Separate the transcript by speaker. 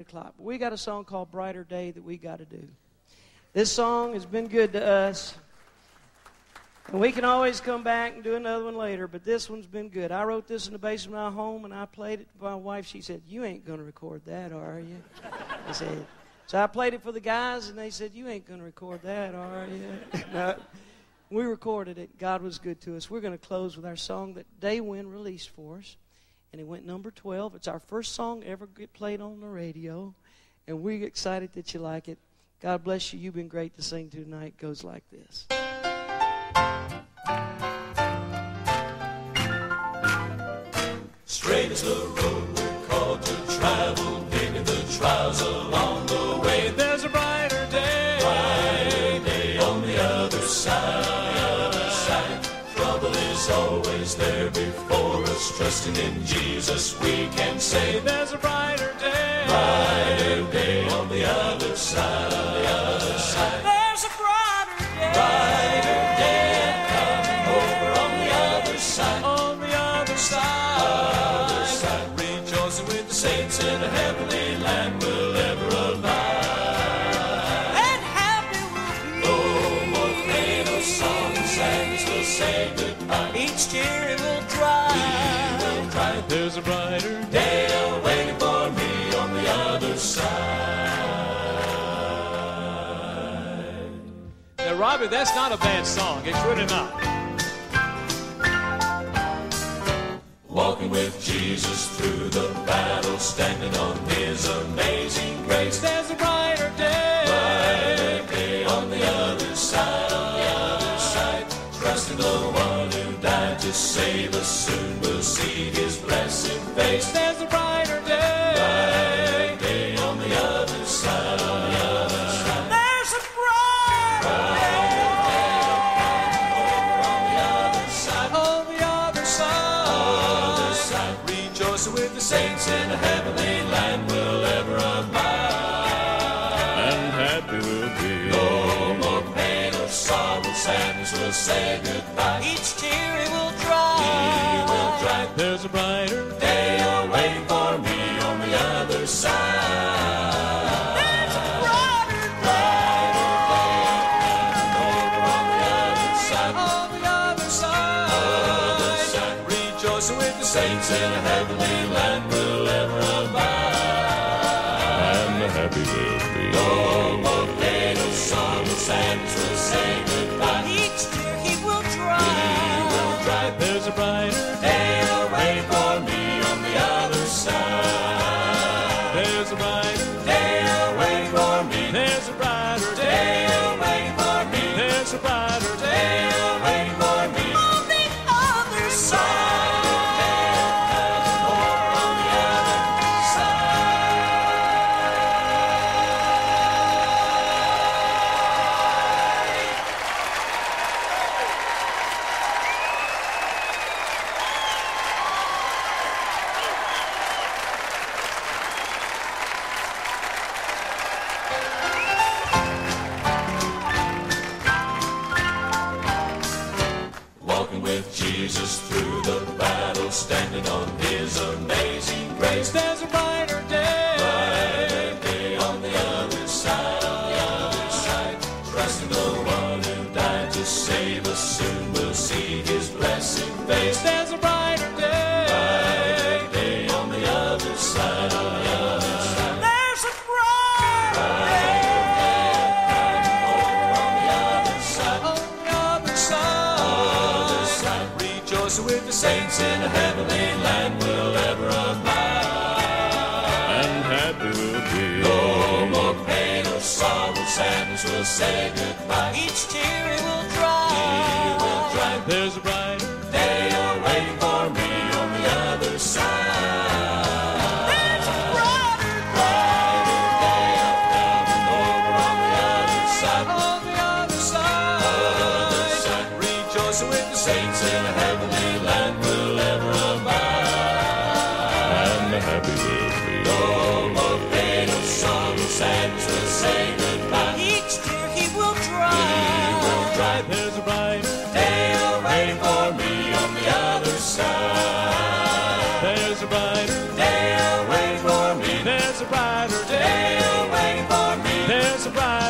Speaker 1: o'clock. We got a song called Brighter Day that we got to do. This song has been good to us. And we can always come back and do another one later, but this one's been good. I wrote this in the basement of my home, and I played it to my wife. She said, You ain't going to record that, are you? I said, So I played it for the guys, and they said, You ain't going to record that, are you? no, we recorded it. God was good to us. We're going to close with our song that Day Daywind released for us and it went number 12. It's our first song ever get played on the radio, and we're excited that you like it. God bless you. You've been great to sing to tonight. It goes like this.
Speaker 2: Straight is the road before. Trusting in Jesus, we can say there's a brighter day, brighter day on the other side. On the other side.
Speaker 3: There's a brighter day.
Speaker 2: Brighter day coming over on the other side.
Speaker 3: On the other side.
Speaker 2: Other side. Rejoicing with the saints say goodbye.
Speaker 3: Each tear it will dry.
Speaker 2: We will cry. There's a brighter day awaiting for me on the other side.
Speaker 4: Now, Robbie, that's not a bad song. It's really not.
Speaker 2: Walking with Jesus through the battle, standing on His amazing grace.
Speaker 3: There's a brighter day.
Speaker 2: The one who died to save us. Soon we'll see His blessed face.
Speaker 3: There's a brighter day.
Speaker 2: Brighter day on the other side, on the other side.
Speaker 3: Brighter
Speaker 2: side.
Speaker 3: other
Speaker 2: with the saints in a heavenly land sorrow, sadness will say goodbye.
Speaker 3: Each tear it will dry.
Speaker 2: He
Speaker 3: dry.
Speaker 2: will drive
Speaker 5: There's a brighter
Speaker 2: day awaiting for me on the other side.
Speaker 3: There's a brighter
Speaker 2: Brighter day over on the other side.
Speaker 3: on the other side.
Speaker 2: Other side. Rejoicing with the saints in a heavenly land will ever abide.
Speaker 5: and the happy we'll be.
Speaker 2: No more pain or sorrow, sadness will say Jesus through the battle, standing on His amazing grace.
Speaker 3: There's a brighter day.
Speaker 2: Brighter day on the other side, on the other side. Trusting the one who died to save us. Soon we'll see Rejoicing with the saints in a heavenly land we'll ever abide.
Speaker 5: and happy we'll be.
Speaker 2: No more pain or sorrow, sadness will say goodbye.
Speaker 3: Each tear it will
Speaker 2: He
Speaker 3: dry.
Speaker 2: will drive
Speaker 5: There's a brighter
Speaker 2: day awaiting for me on the other side.
Speaker 3: There's a brighter
Speaker 5: happy we'll
Speaker 2: more pain of song, sadness to say goodbye.
Speaker 3: Each tear he will dry.
Speaker 2: He will dry.
Speaker 5: There's a bright
Speaker 2: day waiting for me on the other side.
Speaker 5: There's a bright
Speaker 2: day waiting for me.
Speaker 5: There's a brighter day waiting for me. There's a bright